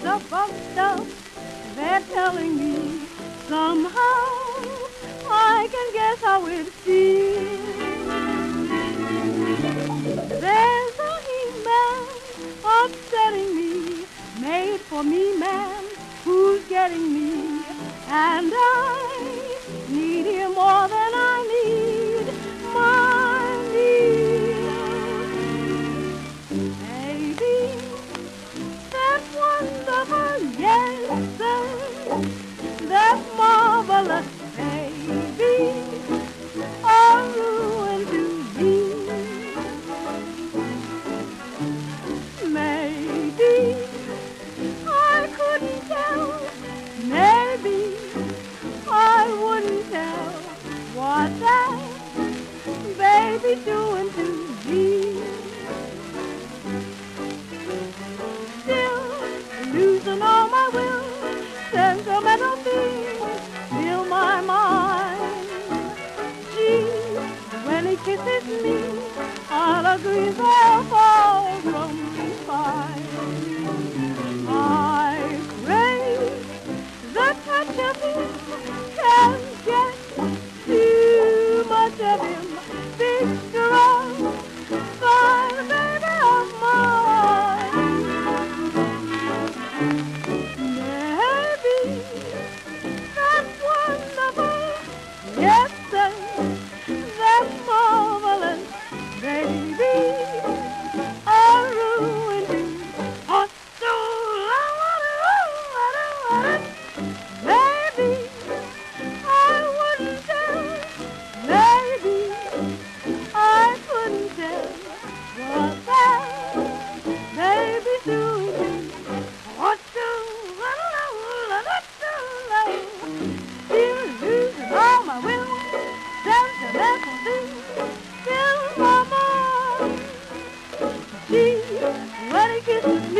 of stuff they're telling me. Somehow I can guess how it feels. There's a he-man upsetting me, made for me man who's getting me, and I marvelous, baby. A ruin to me. Maybe I couldn't tell. Maybe I wouldn't tell what that baby's doing to me. Kisses me, I'll agree they'll fall from fine. I kisses